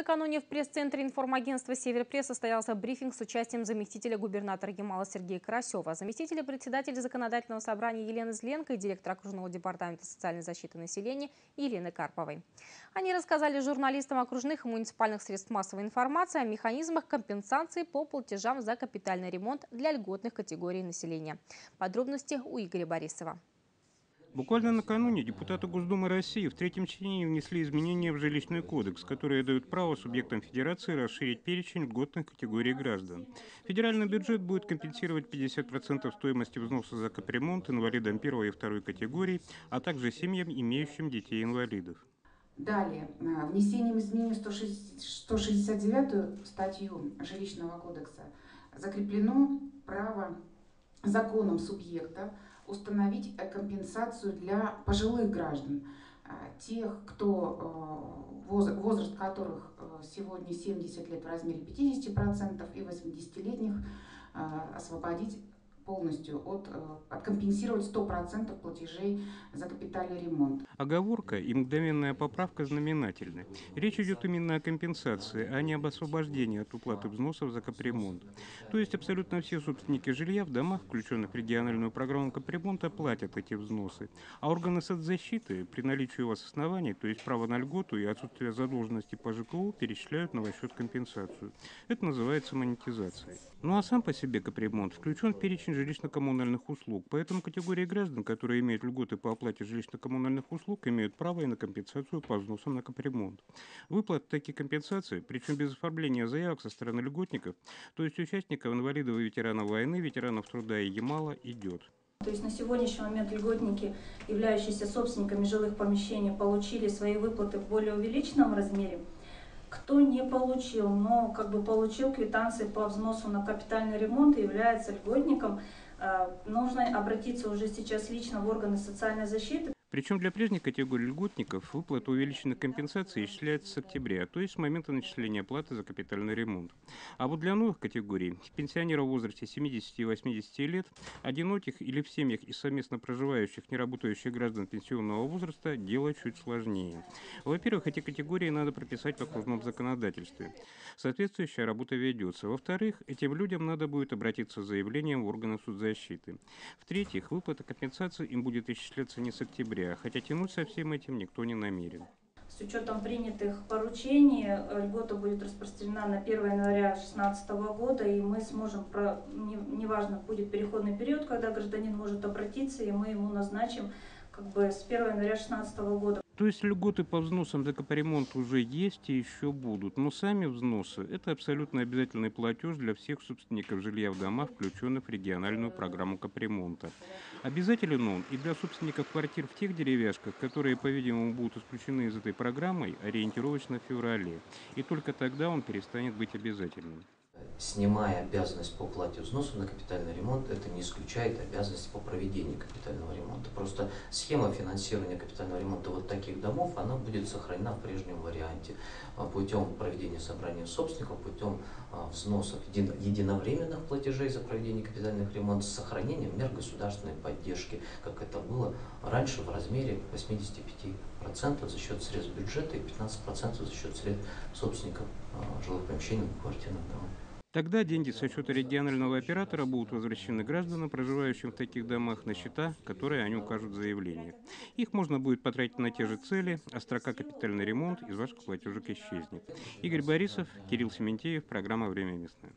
Накануне в пресс-центре информагентства «Северпресс» состоялся брифинг с участием заместителя губернатора Ямала Сергея Карасева, заместителя председателя законодательного собрания Елены Зленко и директора окружного департамента социальной защиты населения Елены Карповой. Они рассказали журналистам окружных и муниципальных средств массовой информации о механизмах компенсации по платежам за капитальный ремонт для льготных категорий населения. Подробности у Игоря Борисова. Буквально накануне депутаты Госдумы России в третьем чтении внесли изменения в жилищный кодекс, которые дают право субъектам Федерации расширить перечень льготных категорий граждан. Федеральный бюджет будет компенсировать 50% стоимости взноса за капремонт инвалидам первой и второй категорий, а также семьям, имеющим детей-инвалидов. Далее, э, внесением изменений в 169 статью Жилищного кодекса закреплено право законом субъекта установить э, компенсацию для пожилых граждан, э, тех, кто, э, возраст которых сегодня 70 лет в размере 50% и 80-летних освободить полностью от, э, откомпенсировать 100% платежей за капитальный ремонт. Оговорка и мгновенная поправка знаменательны. Речь идет именно о компенсации, а не об освобождении от уплаты взносов за капремонт. То есть абсолютно все собственники жилья в домах, включенных в региональную программу капремонта, платят эти взносы. А органы соцзащиты при наличии у вас оснований, то есть права на льготу и отсутствие задолженности по ЖКУ, перечисляют на ваш счет компенсацию. Это называется монетизацией. Ну а сам по себе капремонт включен в перечень жилищно-коммунальных услуг. Поэтому категории граждан, которые имеют льготы по оплате жилищно-коммунальных услуг, имеют право и на компенсацию по взносам на капремонт. Выплата таких компенсаций, причем без оформления заявок со стороны льготников, то есть участников, инвалидов и ветеранов войны, ветеранов труда и Ямала, идет. То есть на сегодняшний момент льготники, являющиеся собственниками жилых помещений, получили свои выплаты в более увеличенном размере. Кто не получил, но как бы получил квитанции по взносу на капитальный ремонт и является льготником, э, нужно обратиться уже сейчас лично в органы социальной защиты. Причем для прежних категорий льготников выплата увеличенных компенсаций исчисляется с октября, то есть с момента начисления платы за капитальный ремонт. А вот для новых категорий, пенсионеров в возрасте 70 и 80 лет, одиноких или в семьях и совместно проживающих неработающих граждан пенсионного возраста, дело чуть сложнее. Во-первых, эти категории надо прописать в окружном законодательстве. Соответствующая работа ведется. Во-вторых, этим людям надо будет обратиться с заявлением в органы соцзащиты. В-третьих, выплата компенсации им будет исчисляться не с октября, ноября, хотя тянуть со всем этим никто не намерен. С учетом принятых поручений льгота будет распространена на 1 января 2016 года, и мы сможем, неважно, будет переходный период, когда гражданин может обратиться, и мы ему назначим как бы с 1 января 2016 года. То есть льготы по взносам за капремонт уже есть и еще будут, но сами взносы – это абсолютно обязательный платеж для всех собственников жилья в домах, включенных в региональную программу капремонта. Обязателен он и для собственников квартир в тех деревяшках, которые, по-видимому, будут исключены из этой программы ориентировочно в феврале. И только тогда он перестанет быть обязательным снимая обязанность по плате взносов на капитальный ремонт, это не исключает обязанности по проведению капитального ремонта. Просто схема финансирования капитального ремонта вот таких домов, она будет сохранена в прежнем варианте. А, путем проведения собрания собственников, путем а, взносов единовременных платежей за проведение капитальных ремонтов с сохранением мер государственной поддержки, как это было раньше в размере 85% за счет средств бюджета и 15% за счет средств собственников а, жилых помещений в квартирных домах. Тогда деньги со счета регионального оператора будут возвращены гражданам, проживающим в таких домах, на счета, которые они укажут в заявлении. Их можно будет потратить на те же цели, а строка «Капитальный ремонт» из ваших платежек исчезнет. Игорь Борисов, Кирилл Сементеев, программа «Время местное».